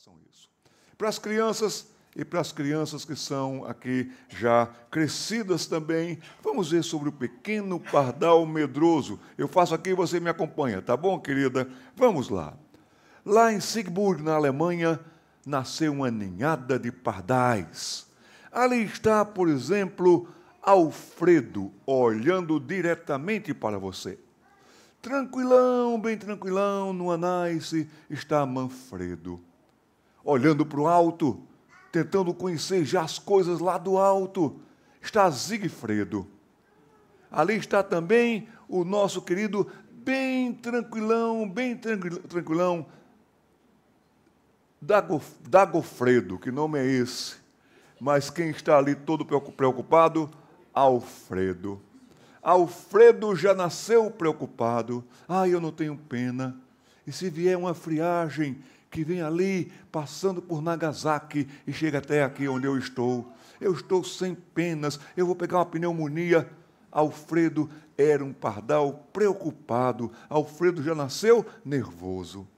façam isso. Para as crianças e para as crianças que são aqui já crescidas também, vamos ver sobre o pequeno pardal medroso. Eu faço aqui e você me acompanha, tá bom, querida? Vamos lá. Lá em Siegburg, na Alemanha, nasceu uma ninhada de pardais. Ali está, por exemplo, Alfredo olhando diretamente para você. Tranquilão, bem tranquilão, no Anaice está Manfredo. Olhando para o alto, tentando conhecer já as coisas lá do alto, está Zigfredo. Ali está também o nosso querido, bem tranquilão, bem tranquilão, Dagofredo, que nome é esse? Mas quem está ali todo preocupado? Alfredo. Alfredo já nasceu preocupado. Ah, eu não tenho pena. E se vier uma friagem que vem ali, passando por Nagasaki e chega até aqui onde eu estou, eu estou sem penas, eu vou pegar uma pneumonia. Alfredo era um pardal preocupado. Alfredo já nasceu nervoso.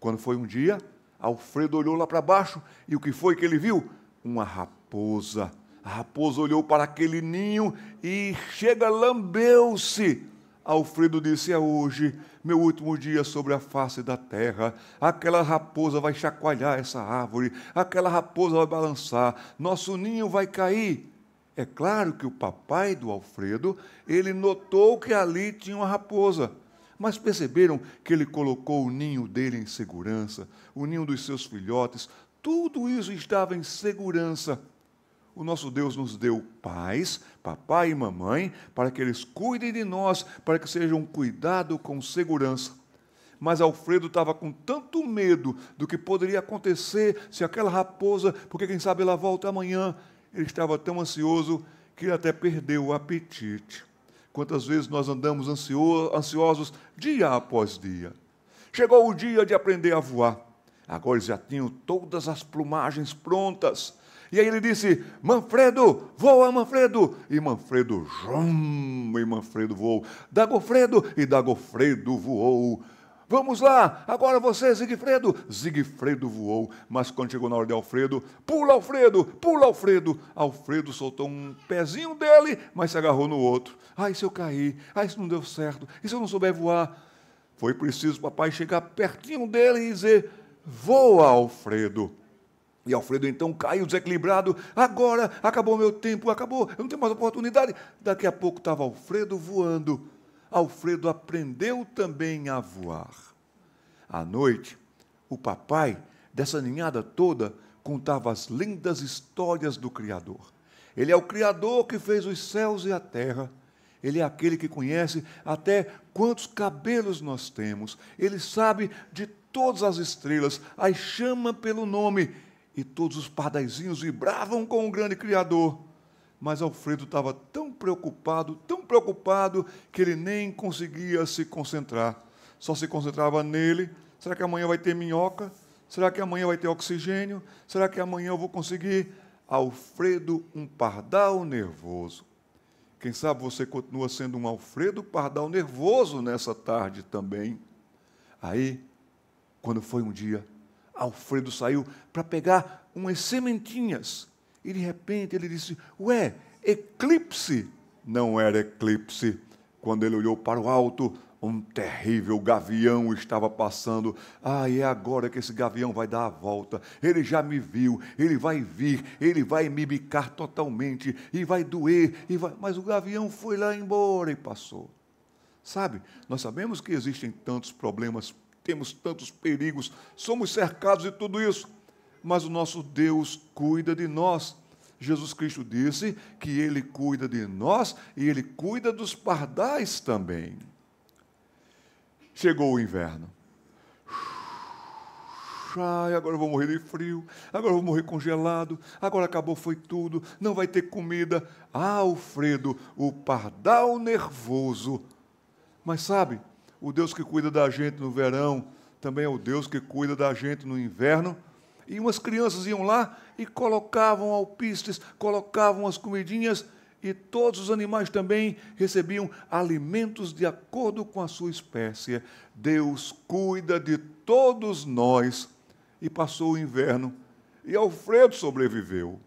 Quando foi um dia, Alfredo olhou lá para baixo e o que foi que ele viu? Uma raposa a raposa olhou para aquele ninho e chega, lambeu-se. Alfredo disse: É hoje, meu último dia sobre a face da terra. Aquela raposa vai chacoalhar essa árvore, aquela raposa vai balançar, nosso ninho vai cair. É claro que o papai do Alfredo, ele notou que ali tinha uma raposa. Mas perceberam que ele colocou o ninho dele em segurança, o ninho dos seus filhotes, tudo isso estava em segurança. O nosso Deus nos deu pais, papai e mamãe, para que eles cuidem de nós, para que sejam cuidado com segurança. Mas Alfredo estava com tanto medo do que poderia acontecer se aquela raposa, porque quem sabe ela volta amanhã, ele estava tão ansioso que ele até perdeu o apetite. Quantas vezes nós andamos ansiosos dia após dia? Chegou o dia de aprender a voar. Agora eles já tinham todas as plumagens prontas e aí ele disse: Manfredo, voa, Manfredo. E Manfredo, jum, e Manfredo voou. Dagofredo, e Dagofredo voou. Vamos lá, agora você, Zigfredo. Zigfredo voou, mas quando chegou na hora de Alfredo, pula Alfredo, pula Alfredo. Alfredo soltou um pezinho dele, mas se agarrou no outro. Ai, se eu cair, ai, se não deu certo, e se eu não souber voar? Foi preciso o papai chegar pertinho dele e dizer: Voa, Alfredo. E Alfredo então caiu desequilibrado. Agora acabou meu tempo, acabou, eu não tenho mais oportunidade. Daqui a pouco estava Alfredo voando. Alfredo aprendeu também a voar. À noite, o papai dessa ninhada toda contava as lindas histórias do Criador. Ele é o Criador que fez os céus e a terra. Ele é aquele que conhece até quantos cabelos nós temos. Ele sabe de todas as estrelas, as chama pelo nome e todos os pardaizinhos vibravam com o grande Criador. Mas Alfredo estava tão preocupado, tão preocupado, que ele nem conseguia se concentrar. Só se concentrava nele. Será que amanhã vai ter minhoca? Será que amanhã vai ter oxigênio? Será que amanhã eu vou conseguir? Alfredo, um pardal nervoso. Quem sabe você continua sendo um Alfredo pardal nervoso nessa tarde também. Aí, quando foi um dia, Alfredo saiu para pegar umas sementinhas. E de repente ele disse: Ué, eclipse! Não era eclipse. Quando ele olhou para o alto, um terrível gavião estava passando. Ah, é agora que esse gavião vai dar a volta. Ele já me viu, ele vai vir, ele vai me bicar totalmente e vai doer. E vai... Mas o gavião foi lá embora e passou. Sabe, nós sabemos que existem tantos problemas temos tantos perigos, somos cercados de tudo isso, mas o nosso Deus cuida de nós. Jesus Cristo disse que Ele cuida de nós e Ele cuida dos pardais também. Chegou o inverno. Ai, agora eu vou morrer de frio, agora eu vou morrer congelado, agora acabou, foi tudo, não vai ter comida. Ah, Alfredo, o pardal nervoso. Mas sabe, o Deus que cuida da gente no verão também é o Deus que cuida da gente no inverno. E umas crianças iam lá e colocavam alpistes, colocavam as comidinhas, e todos os animais também recebiam alimentos de acordo com a sua espécie. Deus cuida de todos nós. e passou o inverno. E Alfredo sobreviveu.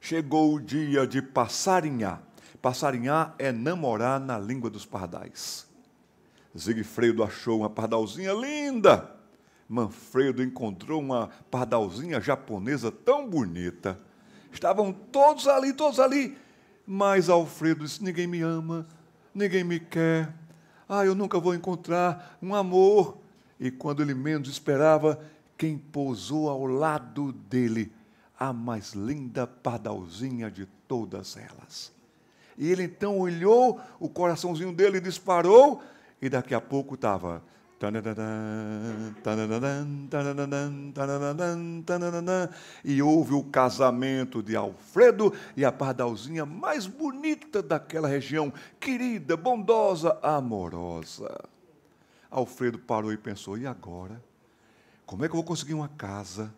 Chegou o dia de passarinhar. Passarinhar é namorar na língua dos pardais. Zigfredo achou uma pardalzinha linda. Manfredo encontrou uma pardalzinha japonesa tão bonita. Estavam todos ali, todos ali. Mas Alfredo disse: ninguém me ama, ninguém me quer. Ah, eu nunca vou encontrar um amor. E quando ele menos esperava, quem pousou ao lado dele, a mais linda pardalzinha de todas elas. E ele então olhou, o coraçãozinho dele disparou, e daqui a pouco estava. E houve o casamento de Alfredo e a pardalzinha mais bonita daquela região, querida, bondosa, amorosa. Alfredo parou e pensou: e agora? Como é que eu vou conseguir uma casa?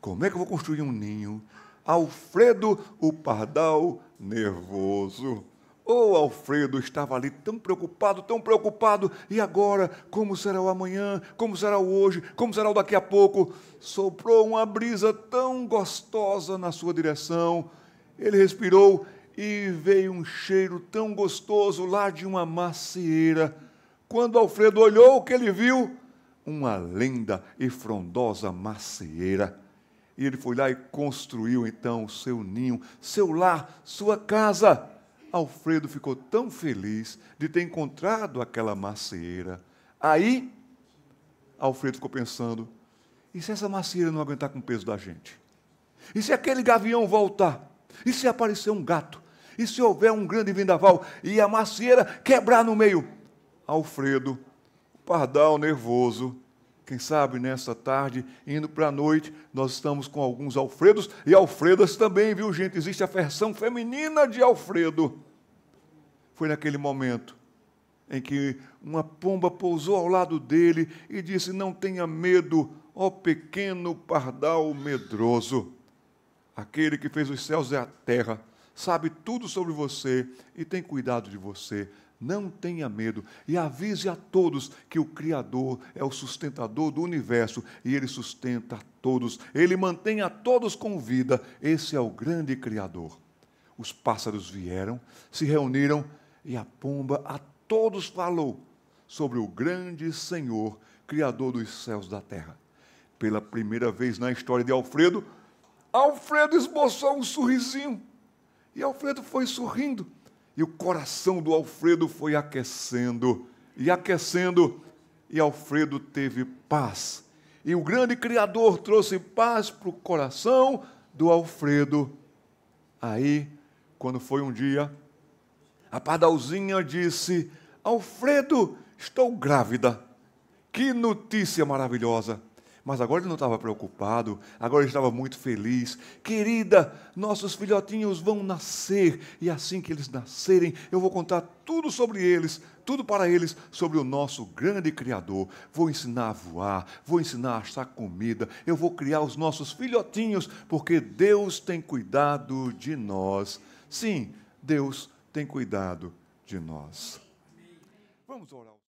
Como é que eu vou construir um ninho? Alfredo, o pardal nervoso. Oh, Alfredo estava ali tão preocupado, tão preocupado. E agora, como será o amanhã? Como será o hoje? Como será o daqui a pouco? Soprou uma brisa tão gostosa na sua direção. Ele respirou e veio um cheiro tão gostoso lá de uma macieira. Quando Alfredo olhou, o que ele viu? Uma linda e frondosa macieira. E ele foi lá e construiu então o seu ninho, seu lar, sua casa. Alfredo ficou tão feliz de ter encontrado aquela macieira. Aí, Alfredo ficou pensando: e se essa macieira não aguentar com o peso da gente? E se aquele gavião voltar? E se aparecer um gato? E se houver um grande vendaval e a macieira quebrar no meio? Alfredo, pardal nervoso, quem sabe nessa tarde, indo para a noite, nós estamos com alguns Alfredos e Alfredas também, viu, gente? Existe a versão feminina de Alfredo. Foi naquele momento em que uma pomba pousou ao lado dele e disse: Não tenha medo, ó pequeno pardal medroso. Aquele que fez os céus e a terra, sabe tudo sobre você e tem cuidado de você. Não tenha medo e avise a todos que o Criador é o sustentador do universo e ele sustenta a todos, ele mantém a todos com vida. Esse é o grande Criador. Os pássaros vieram, se reuniram e a pomba a todos falou sobre o grande Senhor, Criador dos céus e da terra. Pela primeira vez na história de Alfredo, Alfredo esboçou um sorrisinho e Alfredo foi sorrindo e o coração do Alfredo foi aquecendo e aquecendo, e Alfredo teve paz. E o grande Criador trouxe paz para o coração do Alfredo. Aí, quando foi um dia, a pardalzinha disse: Alfredo, estou grávida. Que notícia maravilhosa! Mas agora ele não estava preocupado, agora ele estava muito feliz. Querida, nossos filhotinhos vão nascer, e assim que eles nascerem, eu vou contar tudo sobre eles, tudo para eles, sobre o nosso grande Criador. Vou ensinar a voar, vou ensinar a achar comida, eu vou criar os nossos filhotinhos, porque Deus tem cuidado de nós. Sim, Deus tem cuidado de nós. Vamos orar.